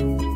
Bye.